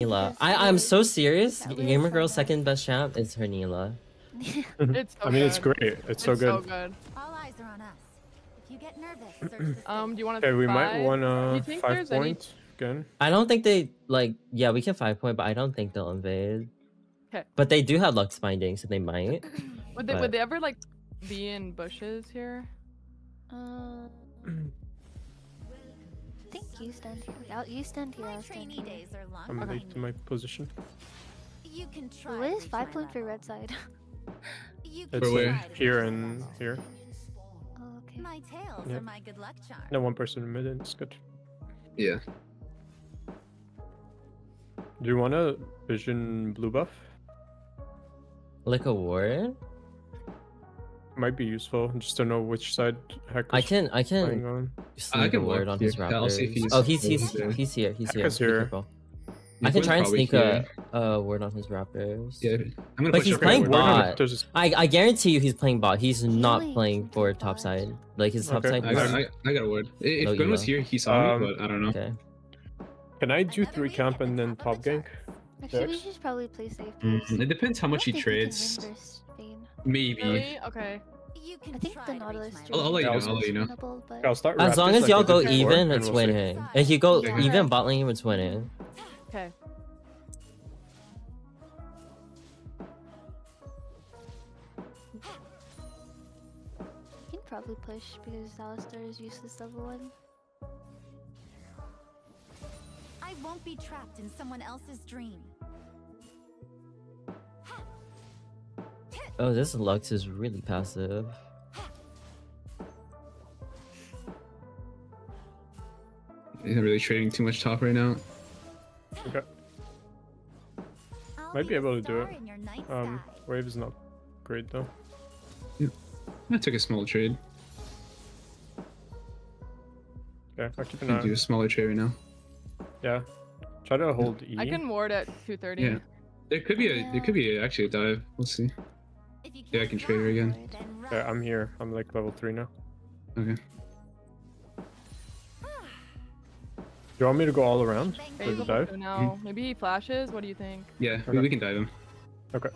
Nilah. I I'm so serious. Gamer Girl's second best champ is her Nilah. It's so I mean, it's great. It's so It's good. so good. All eyes are on us. If you get nervous, Um, do you want to? Okay, we might want Do a you think five there's any- point again. I don't think they like. Yeah, we can five point, but I don't think they'll invade. 'Kay. But they do have Lux binding, so they might. Would they? but- Would they ever like be in bushes here? Uh, I think you stand here. I'll, you stand here. My I'll stand trainee here. days are long I'm behind late to my position. You can try. What to five my point for red side? You can It's try to here and here. Oh, okay. My tails Yep. are my good luck charm. No, one person in mid. It's good. Yeah. Do you want a vision blue buff? Like a ward? Might be useful just to know which side Heck I can I can on. sneak a can ward walk on here. his I'll see if he's- Oh, he's he's he's there. he's here. He's here. Hekka's here. I can try and sneak here. a, a ward on his raptors. Yeah, I'm gonna But push he's up playing right Word bot. it, there's a- I I guarantee you he's playing bot. He's not Really? playing for top side. Like his top Okay. side. I got, I, I got a word. If No, Gwen was here, he saw Um, me, but I don't know. Okay. Can I do three camp and then top of gank? Actually, we should probably play safe. Mm, first. It depends how much he don't think we can trades. Win versus Vayne. Maybe. Really? Okay. You can I think the Nautilus I'll, I'll let you know, is I'll let you know. but- Okay, I'll start. As long as y'all go even, it's we'll see. winning. If you go Yeah. even bot lane, it's winning. Okay. You can probably push because Alistar is useless level one. I won't be trapped in someone else's dream. Oh, this Lux is really passive. Isn't really trading too much top right now. Okay. Might be able to do it. in your night Um, wave is not great though. Yeah. I took a small trade. Yeah, I'll keep an eye. do a smaller trade right now. Yeah. Try to hold E. I can ward at 230. Yeah. There could be a there could be a, actually a dive. We'll see. If you Yeah, I can't trade her again. Yeah. I'm here. I'm like level three now. Okay. Do you want me to go all around? Bang, For the dive? level two now. Maybe he flashes. What do you think? Yeah, we, Okay. we can dive him. Okay.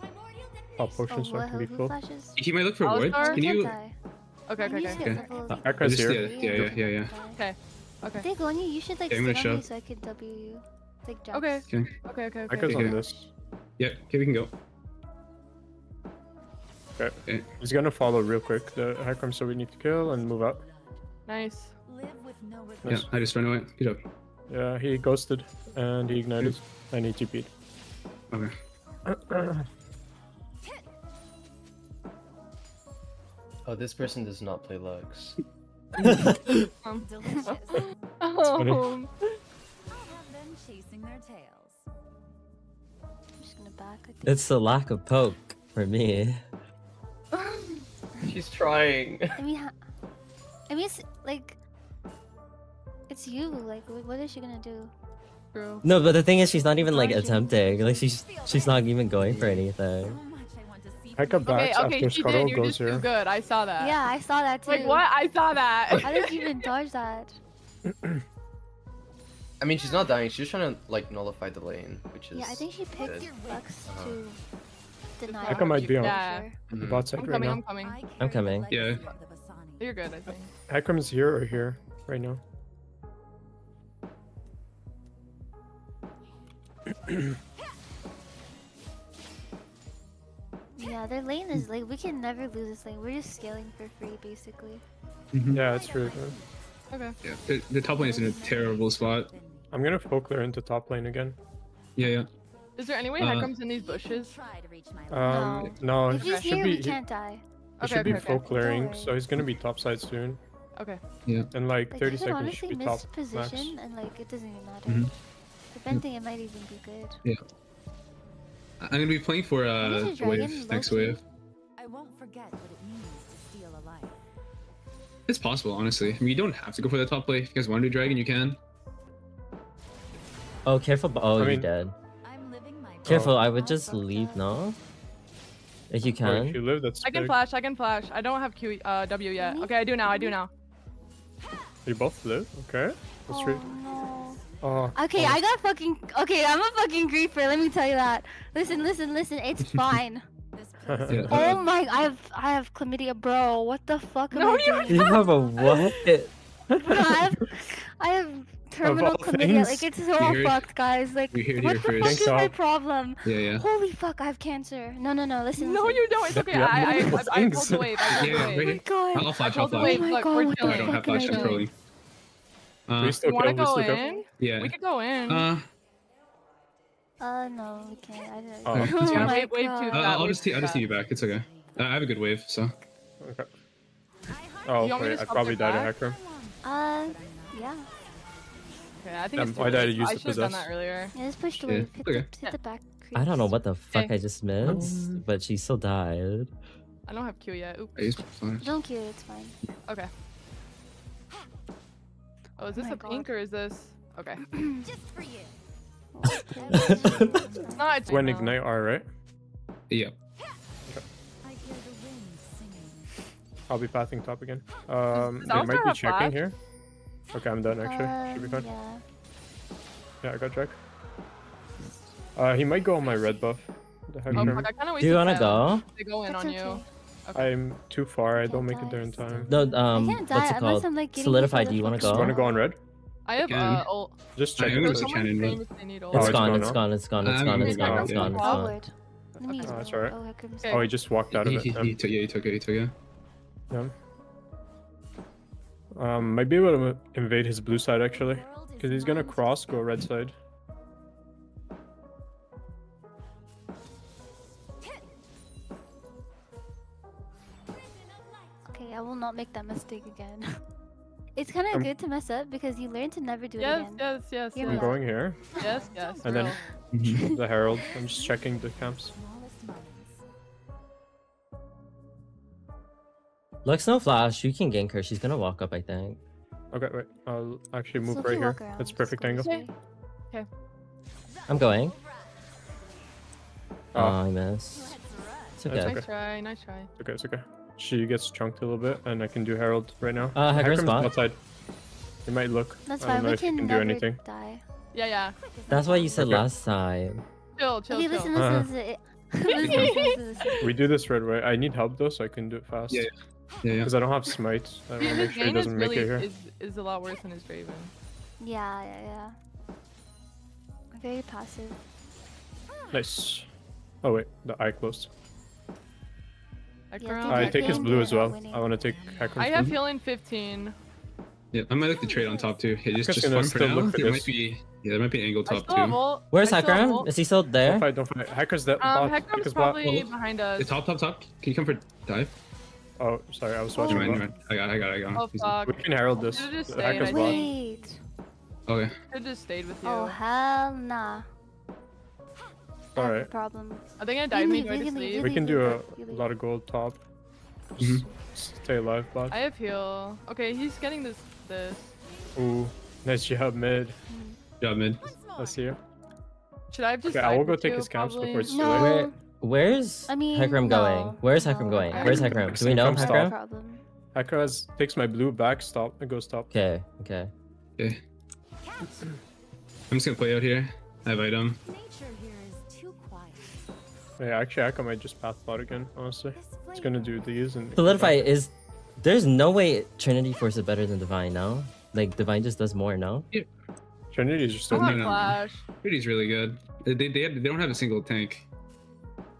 Pop Oh, potion so I can be Who full. flashes? He might look for wards. Alistar? Can you? Okay, okay, okay. hit Okay. Uh, Ekka's Just- here. yeah, yeah, yeah, yeah. Okay. Okay. Dig on you. You should like Okay, I'm sit on me so I could W you. Like jump. Okay. Okay. Okay, okay, okay. Ekka's Okay. on this. Yeah. Okay, we can go. Okay. Okay. He's gonna follow real quick. The Hecarim, so we need to kill and move out. Nice. Live Yeah, regrets. I just ran away. Good job. Yeah, he ghosted and he ignited and he TP'd. Okay. Oh, this person does not play Lux. Um, Delicious. funny. I'll have them chasing their tails. I'm just gonna back. I think. It's the lack of poke for me. She's trying. I mean, I mean, it's like, it's you. Like, what is she gonna do? True. No, but the thing is, she's not even like attempting. Like she's she's not even going for anything. So much I want to see Heka from you. Okay, okay, after she did. You're goes just too good. I saw that. Yeah, I saw that too. Like what? I saw that. How did you even dodge that? I mean, she's not dying. She's just trying to like nullify the lane, which is. Yeah, I think she picked good. Lux Uh-huh. to deny. Heka her, might be on. Yeah. The Mhm. bot side I'm right coming. now. I'm coming. I I'm coming. Yeah. legacy of the Vastaya. You're good. I think. Hecarim's here or here right now. Yeah, their lane is like we can never lose this lane. We're just scaling for free, basically. Mhm. Yeah, it's true. Okay. Yeah. The, the top lane is in a terrible spot. I'm gonna folklore into top lane again. Yeah, yeah. Is there any way Uh, Hecarim's in these bushes? Try to reach my level. Um, no, if he he's should here, be. we He, can't die. he Okay, should be okay, okay. folkloring, Don't so he's gonna be top side soon. Okay. Yeah. In like Like 30 he can seconds, he honestly should be miss top max. position, and like it doesn't even matter. Mhm. If anything, it might even be good. I- I'm gonna be playing for uh Use a wave dragon, next wave. I won't forget what it means to steal a life. It's possible, honestly. I mean, you don't have to go for the top play. If you guys want to do dragon, you can. Oh, careful! Oh, I you're mean- dead. I'm living my Careful! Oh. I would just leave now. If you Wait, can. if you live, that's I can big. flash. I can flash. I don't have Q uh W yet. Okay, I do now. I do now. You both live? Okay. That's oh true. no. Oh. Okay, I got fucking. Okay, I'm a fucking griefer. Let me tell you that. Listen, listen, listen. It's fine. Yeah. oh my, I have, I have chlamydia, bro. What the fuck am No, I you doing? You have a what? Bro, I have, I have terminal all chlamydia. things, Like it's so we heard- fucked, guys. Like, what here the fuck first. is my problem? Yeah, yeah. Holy fuck, I have cancer. No, no, no. Listen. No, you don't. It's okay. Yeah, I, I, I, multiple I pulled things. the wave. I pulled Yeah, the right wave. Oh my god. I'll, I'll flash. I'll pulled the flash. wave. Oh my Look, God, we're what the No, I chilling. don't have fuck am I flash. I'm doing? trolling. Uh, We still You wanna kill, we go still kill. in? yeah. We could go in. Uh, Uh, no, we can't. I didn't. Oh. oh Yeah, my wave- wave god. two. uh, that I'll way just, t- I'll just too see you back. It's okay. Uh, I have a good wave, so. Okay. Oh, You want me to wait, I stop probably your died a back? hacker. Uh, yeah. Okay, I think Um, it's too why did I use I the should have done that earlier. Yeah, just pushed the Yeah. Hit, okay. the, hit the back. I don't know what the fuck Okay. I just missed, but she still died. I don't have Q yet. Oops. I used my flash. Don't cue, it's fine. Okay. Oh, is this my a pink or is this? Okay. just for you. It's not. It's When no. ignite R, right? Yeah. I hear the wind singing. I'll be pathing top again. Um, they might be checking here. Okay, I'm done actually. Should be Um, fine. Yeah. Yeah, I got check. Uh, he might go on my red buff. The heck, Oh, Grim. fuck, I kind of Do you wanna go? They go in That's on you. okay. Okay. I'm too far. I can't don't make it there in time. No, um, I can't die what's it called? I'm like getting Solidify. Do you want to fucking You want to go? go on red? I have uh ult. Just I check am it. gonna Someone Cannon frame mid. if they need It's ult. Oh, it's gone. gone It's now? gone. It's gone. It's I'm gone. gonna It's go gone. back It's up. gone. It's gone. Forward. Let me use Oh, that's alright. Oh, Okay. Oh, he just walked out of He, it. he, Yeah. he took, yeah, he took it. He took it. yeah. Um, might be able to invade his blue side actually, The world is because he's gonna cross, go red side. Okay, I will not make that mistake again. it's kind of Um, good to mess up because you learn to never do it again. yes, yes, Hear I'm me yes, out. going here. yes, yes. And then-. The herald. I'm just checking the camps. Looks no flash. You can gank her. She's gonna walk up, I think. Okay, wait. I'll actually move Low-key right here. around, That's perfect angle. Okay. way. I'm going. Oh, Oh. I missed. It's That's okay. okay. Nice try, nice try. It's okay, it's okay. She gets chunked a little bit, and I can do herald right now. Uh, Hecarim's Hecarim's outside. He might look. That's fine. We can can do never anything. die. Yeah, yeah. That's why you said Okay. last time. Chill, chill, Okay, chill. listen, listen, listen. listen, listen, listen, listen. We do this right away. I need help though, so I can do it fast. Yeah, Yeah, yeah. Because I don't have smite. I want to make sure he doesn't make really it here. is, is a lot worse than his Draven. Yeah, yeah, yeah. Very passive. Nice. Oh wait, the eye closed. Yeah, around- I Okay, take his blue as well. winning. I want to take Hecarim's I have blue. healing 15. Yeah, I might like the trade on top too. Yeah, just, Just just farm for now. look There this. might be, yeah, there might be an angle top too. Where's I Hecarim? Is he still there? Don't fight, don't fight. Hacker's that Um, bot. Hacker's bot. probably Ult. behind us. The top, top, top. Can you come for dive? Oh, sorry, I was watching Never mind, mind. I got, it, I got, it, I got. it. Oh fuck. We can herald this. Should've just The stayed, Hacker's bot. Wait. Okay. Could just stayed with you. Oh hell nah. I have a Alright. problem. Are they gonna You dive me? leave, Do I you just leave, leave? you We can do a lot of gold top. Mhm. Stay alive, bot. I have heal. Okay, he's getting this. This. Ooh, nice job mid. Job mid. I see you. Should I have just? Okay, I will go take you, his camps probably? before it's too No. late. Where, where's I mean, Hecarim no, going? Where's no, going? I Where's don't Hecarim? think Do we know Hecarim's That's top. the Hecarim? problem. Hacker has takes my blue back. Stop. It goes top. Okay, okay. Okay. I'm just gonna play out here. I have item. Nature here is too quiet. Yeah, actually, Hacker might just path bot again. Honestly, it's gonna do flavor. these and Solidify is. There's no way Trinity Force is better than Divine, no? Like, Divine just does more, no? Trinity is just I want no, no. flash. Pretty's really good. They, they, they, have, they don't have a single tank.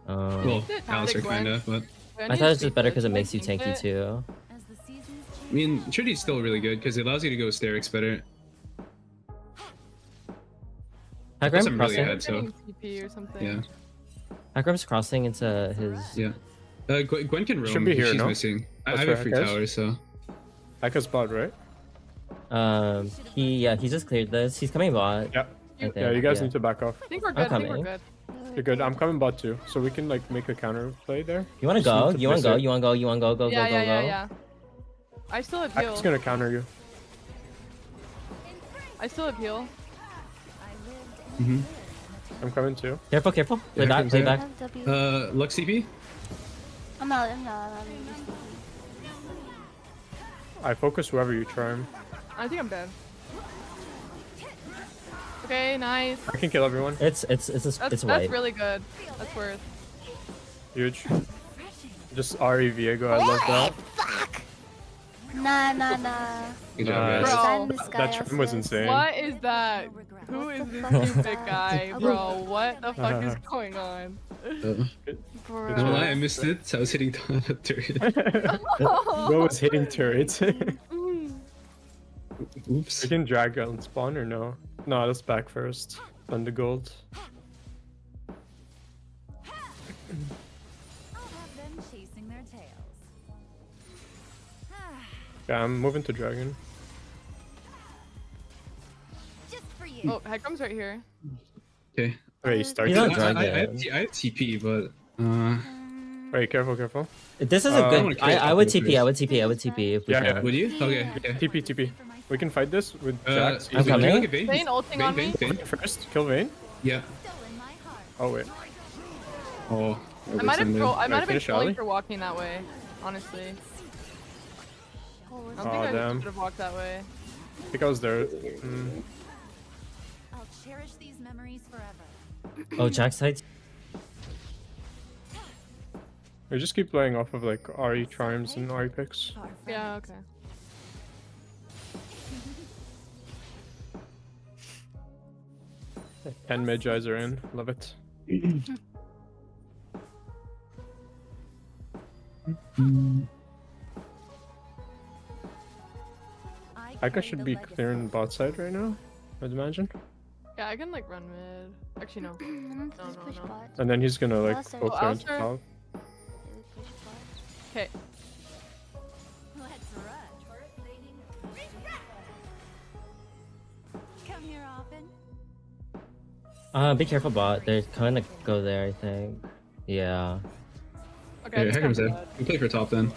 Um, Well, Alistar kinda, but I thought to it's just better because it makes you tanky too. As the seasons change. I mean, Trinity's still really good because it allows you to go Sterak's better. Plus, Hecarim I'm really crossing. ahead, so or something. yeah. Hecarim's crossing into his. Yeah. Uh, Gwen, Gwen can roam. Should be here, She's no? missing. I, I have a free guys. tower, so Hacker's bot, right? Um, he yeah, he just cleared this. He's coming bot. Yeah. Yeah, you guys need to back off. I think we're I'm good. I think we're good. You're good. I'm coming bot too, so we can like make a counter play there. You wanna go? to You wanna go? it. You wanna go? You wanna go? Go yeah, go yeah, go yeah, go. yeah. yeah. I still have heal. Hacker's gonna counter you. I still have heal. I Mhm. lived in a I'm coming too. Careful, careful. Play Yeah, back, play back. uh, Lux CP. I'm not. I'm not. I'm just I focus whoever you charm. I think I'm dead. Okay, nice. I can kill everyone. It's it's it's a, That's it's that's white. really good. That's worth. Huge. Just Ahri Viego, I love that. Fuck. Nah, nah, nah. Good Nice. job, guys. Bro. Stand That trim was insane. What is that? No regret. Who What is the this stupid guy, bro? What the fuck is Uh-huh. going on? Uh, Bro. I don't lie, I missed it. So I was hitting the turret. What was hitting turrets? Mm. Oops. we can drag on spawn or no? No, let's back first. Then the gold. I'll have them chasing their tails. Yeah, I'm moving to dragon. Just for you. Oh, Heckram's right here. Okay. Wait, he starts. You don't I, I, I, have it. Have TP, but uh, Wait, careful, careful. This is Uh, a I good. wanna I, I would TP. I would TP. I would TP if we Yeah, yeah. can. would you? Okay. Okay. TP, TP. We can fight this with Uh, Jax. I'm easy. coming. Can you look at Vayne? Vayne ulting on me? Vayne, Vayne. First, kill Vayne. Yeah. Stolen my heart. Oh wait. Oh. I might have I might have been finish trolling Ali? for walking that way. Honestly, I oh, don't Aw, think I damn. should have walked that way. I think I was there. Mm. I'll cherish these memories forever. Oh, Jack sides. We just keep playing off of like Ahri charms and Ahri picks. Yeah, it. Okay. Ten Magi's are in. Love it. I Ika carry should be clearing bot side right now. I'd imagine. Yeah, I can like run mid. Actually, no. No, no, no. And then he's gonna like Alistar. go Oh, clear into top. Yeah, we push bot. Okay. Uh, be careful, bot. They're kind of go there. I think. Yeah. Okay. Okay, this Heckram's guy's dead. dead. You play for top then.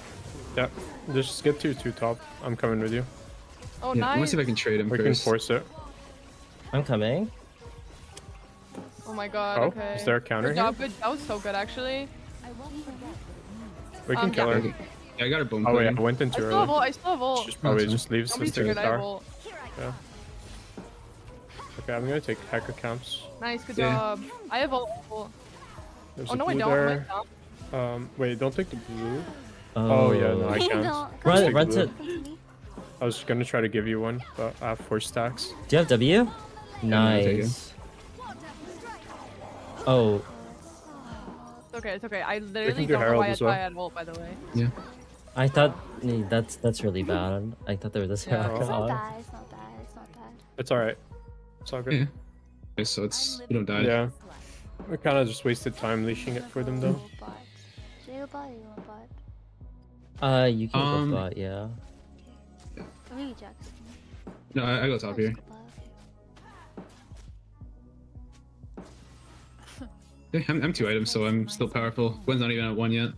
Yeah. Just get to two top. I'm coming with you. Oh, yeah. I want to see if I can trade him We can force it. I'm coming. Oh my god. Oh, okay. is there a counter Good here? job. Good. That was so good, actually. I won't. We can Um, kill yeah. her. Yeah, I got a bone Oh wait, I plating. went I into still have early. ult. I still have ult. She probably just leaves Don't the be stairs. I ult. Yeah. Come. Okay, I'm gonna take Heka camps. Nice. Good Yeah. job. I have ult. There's Oh no, I don't. There. Um, wait, don't take the blue. Oh, Oh, yeah, no, I can't. come Run, run to. I was gonna try to give you one, but I have four stacks. Do you have W? I'm gonna take it. Nice. Oh, It's okay. It's okay. I literally do don't know Herald why I, well. I had ult, by the way. Yeah. I thought that's that's really bad. I thought there was a Yeah. It's not bad. It's not bad. It's not bad. It's alright. It's all good. Yeah. Okay, so it's I'm don't die. Yeah. We kind of just wasted time leashing it for them though. Go bot. Should I go bot or you want bot? Uh, you can Um, go bot, yeah. Or maybe Jackson. No, I, I go top here. go. Yeah, I'm, I'm two items, so I'm still powerful. Gwen's not even at one yet.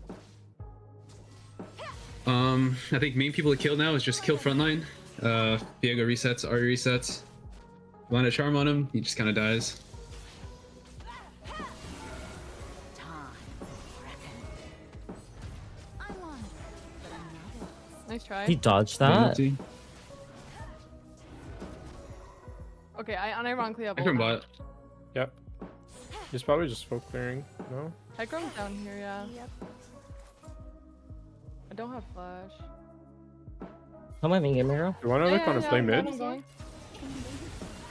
Um, I think main people to kill now is just kill frontline. Uh, Viego resets, Ahri resets. Land a charm on him, he just kind of dies. I wander, but I'm not lost. Nice try. He dodged that. Penalty. Okay, I unironically have Heckram ult. bot. Yep. He's probably just folk clearing. No. Heckram's down here, yeah. Yep. I don't have flash. How am I main gamer? You wanna Yeah, like yeah, wanna yeah, play I'm mid?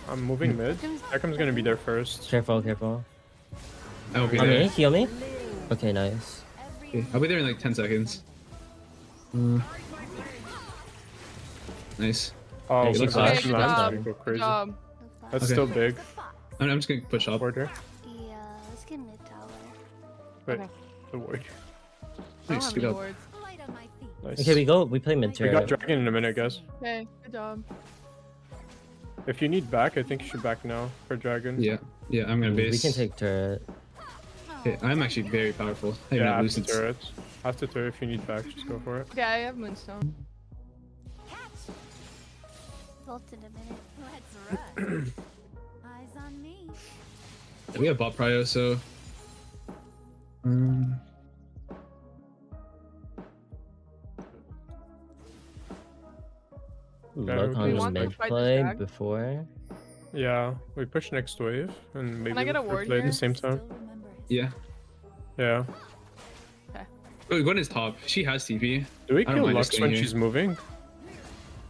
Going, I'm moving mid. Heckram's- Heckram's gonna be there first. Careful, careful. I will be Heal there. me, heal me. Okay, nice. Okay, I'll be there in like 10 seconds. Mm. Nice. Oh, Okay, the good last job. good job. go Good job. That's Okay. still big. I'm, I'm just gonna push up. Order. Yeah, let's get mid tower. Wait, Okay. the ward. I don't Nice, good any job. wards. Light on my feet. Nice. Okay, we go. We play mid We got dragon in a minute, guys. Okay, good job. If you need back, I think you should back now for dragon. Yeah, yeah, I'm gonna base. We can take turret. Okay, I'm actually very powerful. I even Yeah, have after Lucent's. turret. After turret, if you need back, just go for it. Okay, I have Moonstone. Vault in a minute. Let's run. Eyes on me. We have bot prio, so. Um, Yeah, Look we on the want to mid fight this play before. Yeah, we push next wave and maybe I get a we ward play at the same time. Still remember it. Yeah. Yeah. Oh, Gwen is top. She has TP. Do we I don't kill Lux when here. she's moving?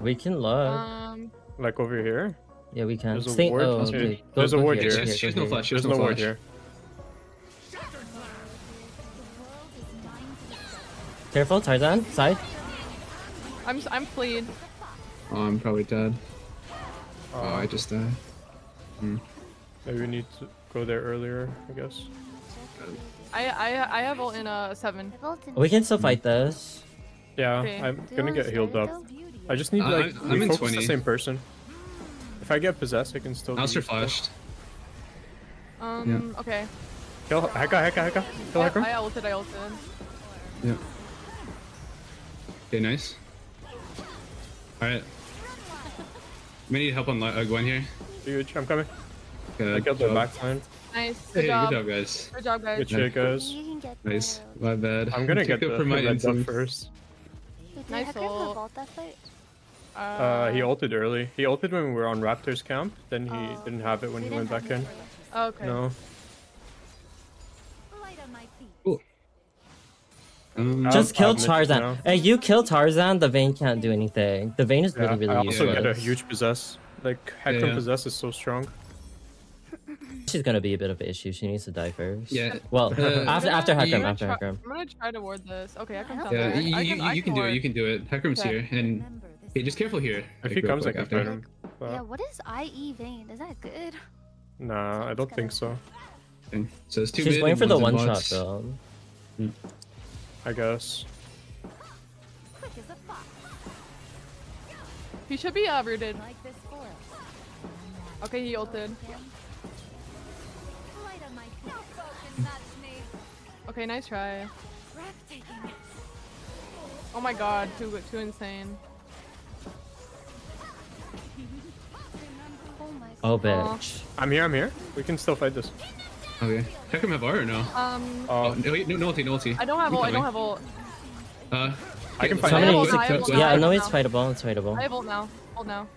We can love. Um, Like over here? yeah, we can. there's a Stay. ward- Oh, there's okay. a- Go- there's a ward here, here. go She's, here, no flash. She has There's no no ward flash. here. Careful, Tarzan. Side. I'm s- I'm fleed. Oh, I'm probably dead. Oh, Uh, I just died. Maybe we need to go there earlier, I guess. I I I have ult in a seven. We can still fight this. Yeah, Okay. I'm gonna get healed up. I just need I- like I'm we in focus the same person. If I get possessed, I can still. be Alistar useful. flashed. Um. Okay. Kill Heka, Heka, Heka. Kill I, Heka. I ulted. I ulted. Yeah. Okay, nice. Alright. We need help on Li- uh, Gwen here. Huge. I'm coming. Good I killed the job. backline. Nice. Good Hey, job. good job, guys. Good job, guys. Good shit, guys. You Nice. My bad. I'm gonna Took get it the for my red buff first. Wait, did Nice Hecarim have ult. ult that fight? Uh, he ulted early. He ulted when we were on Raptors camp. Then he Oh, didn't have it when he went back in. it for us. Okay. No. Light on my feet. Cool. Um, I'll- Just kill I'll Tarzan. now. Hey, you kill Tarzan, the Vayne can't do anything. The Vayne is Yeah, really, really I also useless. get a huge possess. Like Hecarim Yeah, yeah. possess is so strong. She's gonna be a bit of an issue. She needs to die first. Yeah. Well, Uh, after I'm after gonna- I'm gonna after try- I'm gonna try to ward this. Okay, I can I tell don't Yeah, that. you, I you, can, I you can do it. You can do it. Hecarim's Okay. here, and Remember hey, just careful here. If like, he comes, I quick can after. fight him. Yeah, what is IE Vayne? Is that good? Nah, I don't think so. So it's two She's mid going and for the one in shot box. though. I guess. quick as a fox. He should be uh, rooted. Like. Okay, he ulted. Light on my feet. No foe can match me. Okay, nice try. Oh my god, too too insane. Oh my god. Oh, bitch. I'm here. I'm here. We can still fight this. Okay. Hecarim have R or no? Um, Uh, No, wait, no, no ulti, no ulti. I don't have I'm ult. I don't have ult. Uh, I can hey, fight Somebody I needs have ult, I kill. have ult, Yeah, I know it's fightable. It's fightable. I have ult now. Ult now.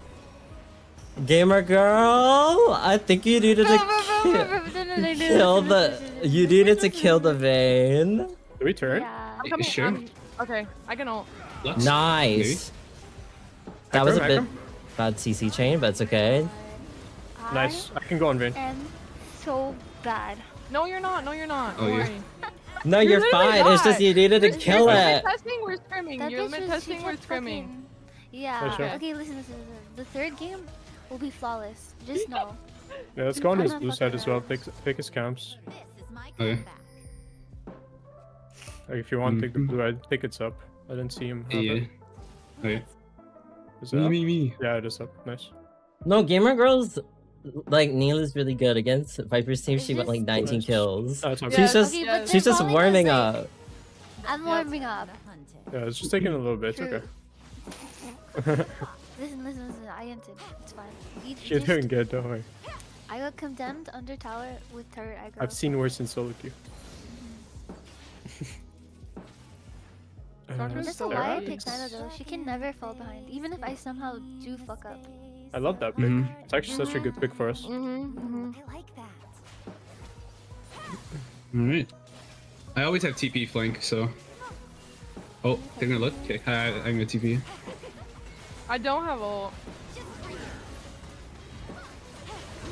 Gamer girl, I think you needed to ki- kill the. You needed to kill the Vayne. Do we turn? Yeah. I'm coming. sure? I'm- okay, I can ult. Lux? Nice. That was a bit Hecarim. bad CC chain, but it's okay. Nice. I can go on Vayne. I am so bad. No, you're not. No, you're not. Oh, Don't yeah. worry. No, You're you're literally fine. It's just you needed to You're- kill you're it. testing, we're scrimming. That You're limit testing, we're kept scrimming. fucking- Yeah. sure. Okay, listen, listen, listen. The third game will be flawless. Just know. Yeah, let's go on his blue side as well. Pick, Take take his camps. This is Okay. Like if you want, take the Mhm. blue. I think it's up. I didn't see him. have Yeah. it. Okay. Is it Me, up? me, me. Yeah, it is up. Nice. No, gamer girls like Neil is really good against Viper's team. She went like 19 kills. It's. She's just Okay, she's just calling us, warming like- up. I'm warming up. Yeah, it's just taking a little bit. True. okay. Listen, listen, listen. I entered. It's fine. You You're just- doing good. Don't worry. I got condemned under tower with turret aggro. I've seen worse in solo queue. Doctor Uh, That's why I picked Nana though. She can never fall behind, even if I somehow do fuck up. I love that pick. Mhm. It's actually such a good pick for us. Mm-hmm. mm-hmm. I like that. Alright. I always have TP flank, so. Oh, they're gonna look? Okay, I, I'm gonna TP. I don't have ult.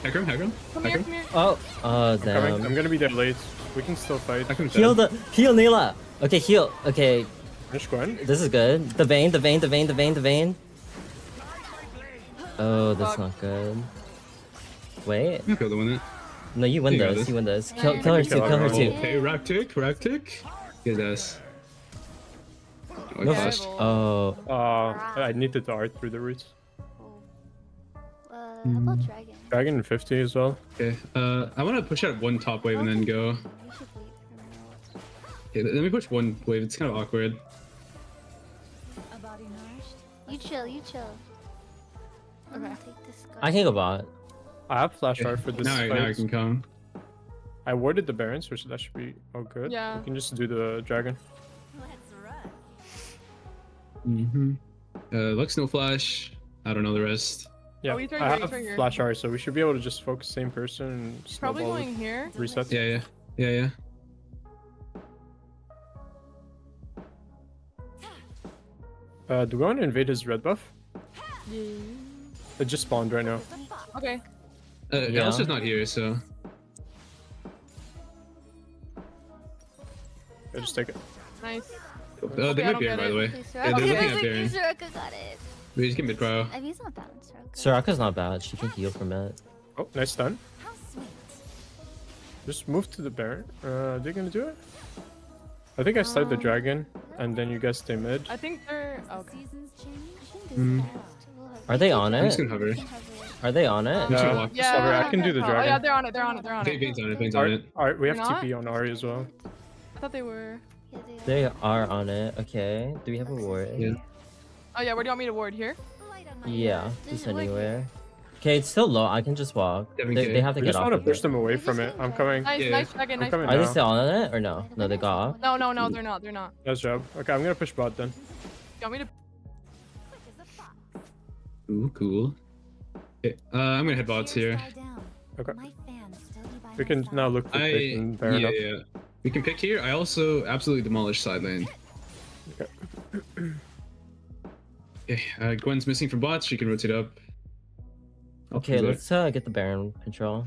Hecarim, Hecarim, Come here, come here. Oh, oh I'm coming. I'm gonna be there late. We can still fight. Hecarim's Heal dead. the heal Nilah. Okay, heal. Okay, Finish Gwen. this is good. The Vayne, the Vayne, the Vayne, the Vayne, the Vayne. Oh, that's Fuck. not good. Wait, I'm gonna win it. no, you win You got this. this. You win this. Kill, Yeah. kill her too. kill Kill her too. Okay, rack tick, rack tick. Get ass. Oh, No I flash. Oh, Uh, I needed to dart through the roots. Oh. Uh, how about dragon? Dragon 50 as well. Okay, uh, I wanna push out one top wave and then go. You should wait for a Okay, let me push one wave. It's kind of awkward. A body nourished. You chill. You chill. I'm gonna Okay. take this guy. I can go bot. I have flash art for this now, I- now I can come. I warded the barons, which that should be all good. Yeah. We can just do the dragon. Let's run. Mm-hmm. Uh, Lux no flash. I don't know the rest. Yeah, Oh, he's I here, have he's flash R, so we should be able to just focus same person and Probably going here. resets. Yeah, yeah, yeah, yeah. Uh, do we want to invade his red buff? Yeah. It just spawned right now. Okay. Uh, Yeah. Alistar's not here, so Yeah, just take it. Nice. uh, they I might be here, by it. the way. Okay, Yeah, they're Soraka- looking at okay, Baron. Soraka got it. We just get mid pro. I mean, he's not bad. Soraka. Soraka's not bad. She can heal from it. Oh, nice stun. How sweet. Just move to the Baron. Uh, are they gonna do it? I think I start the Um, dragon, and then you guys stay mid. I think they're okay. Seasons change. I can do Mm. Fast. We'll have- Are they on I'm just it? gonna hover. We can have it. Are they on it? I'm just gonna Yeah. Yeah. Sorry, I can do the Oh yeah, they're on it. They're on it. They're on it. Okay, Vayne's on it. Vayne's on Alright, it. alright, we have TP on Ahri as well. I thought they were. Yeah, they are. They are on it. Okay. Do we have a ward? Yeah. Oh yeah, where do you want me to ward here? Light on my Yeah, just anywhere. Okay, it's still low. I can just walk. They, 7K. they have to We get just want to push it. them away from it. I'm coming. Nice, Yeah, nice dragon, nice. coming Are they still on it or no? No, they got off. No, no, no, they're not. They're not. Nice job. Okay, I'm gonna push bot then. You want me to? Ooh, cool. Okay, uh, I'm gonna head bots here. Okay. My fans still be by We can now look for I pick and Baron yeah, up. yeah. We can pick here. I also absolutely demolish side lane. Okay. Okay, uh, Gwen's missing from bots. She can rotate up. I'll Okay, let's uh, get the Baron control.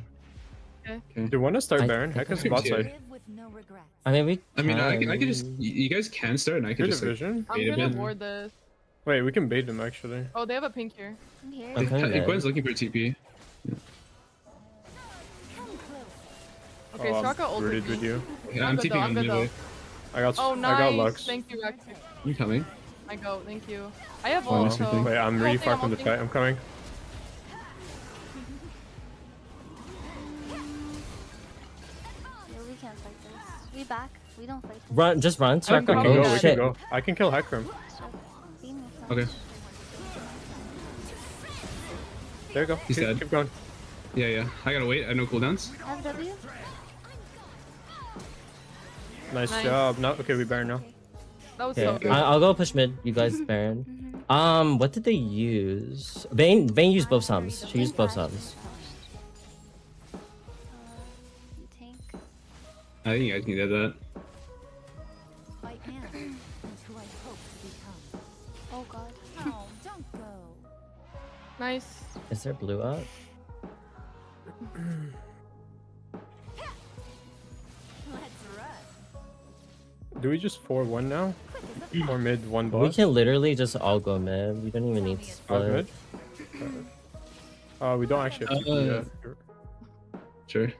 Do you want to start I Baron? Heck is I bot think so. side. No. I mean, we. I mean, I, can- I could just. You guys can start, and I could Good just. Like. I'm gonna bit. ward this. Wait, we can bait them actually. Oh, they have a pink here. I'm here. Okay. Gwen's looking for TP. Okay, oh, Soraka I'm ulted rooted me. with you. Yeah, I'm I'm TPing on I'm the way. I got. Oh, I got. Lux. Thank you, Rex. I'm coming. I go. Thank you. I have Oh, ult, nice, so. Wait, I'm I'm really far from the fight. I'm coming. We can't fight this. We back. We don't fight this. Run, just run. I Soraka. can We can go. We shit. can go. I can kill Heckram. Soraka. Beam with Okay. There you go. He's keep, dead. keep going. Yeah, yeah. I gotta wait. I have no cooldowns. I have W. Nice, Nice. job. No, okay, we Baron now. That was Okay, so good. I, I'll go push mid. You guys Baron. Um, what did they use? Vayne, Vayne used both sums. She used both sums. You tank. I think you guys needed that. Nice. Is there blue up? Let's run. Do we just 4-1 now? Or mid, one We can literally just all go mid. We don't even need to Oh, split. mid? Uh, we don't actually have to Uh, do that. Sure.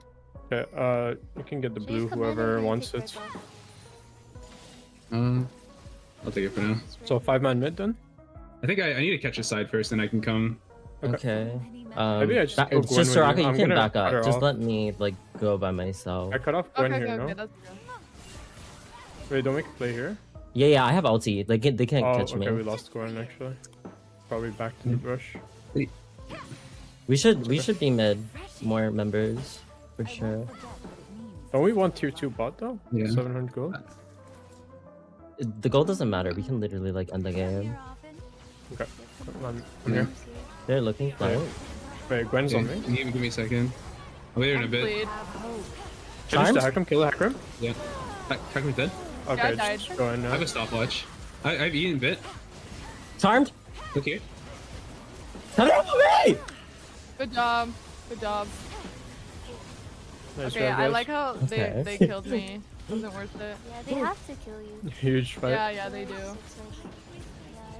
Okay, uh, you can get the blue, we come in whoever wants it. red buff? Uh, I'll take it for now. So five man mid then? I think I, I need to catch a side first, then I can come. Okay. Um, Maybe I just ba- it's just with you. Soraka. You I'm can gonna back up. Just off. let me like go by myself. I cut off Gwen Okay, here, okay, no? okay. Wait, don't make a play here? Yeah, yeah. I have ulti. They can. They can't oh, catch okay, me. we lost Gwen actually. Probably back to the brush. We should. We should be mid. More members, for sure. won't forget what it means. Don't we want tier 2 bot though? Yeah. 700 gold? The goal doesn't matter. We can literally like end the game. Okay. I'm, I'm here. They're looking flank. Wait, Gwen's on Okay, me. give, give me a second. I'll be here in a bit. Bleed. Have hope. Finish the Charmed? Kill the Heckram. Yeah. Hackman's dead. Okay, I just go in I have a stopwatch. I, I've eaten a bit. Charmed. Look here. Come out me! Good job. Good job. Nice Okay, job, I guys. like how they, Okay. they killed me. Wasn't worth it. Yeah, they have to kill you. Huge fight. Yeah, yeah, they do. Yeah,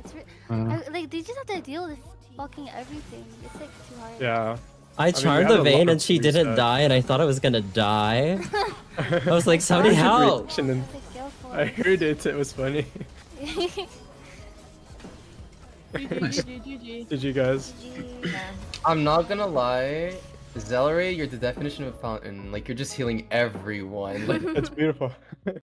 it's Uh, I, like they just have to deal with fucking everything. It's like too hard. Yeah. I we charmed had the Vayne and she didn't reset. die, and I thought I was gonna die. I was like, somebody Good help! reaction, and It's like, go for I heard it, it was funny. Did you guys? I'm not gonna lie, Zellery, you're the definition of a fountain. Like you're just healing everyone. Like It's beautiful.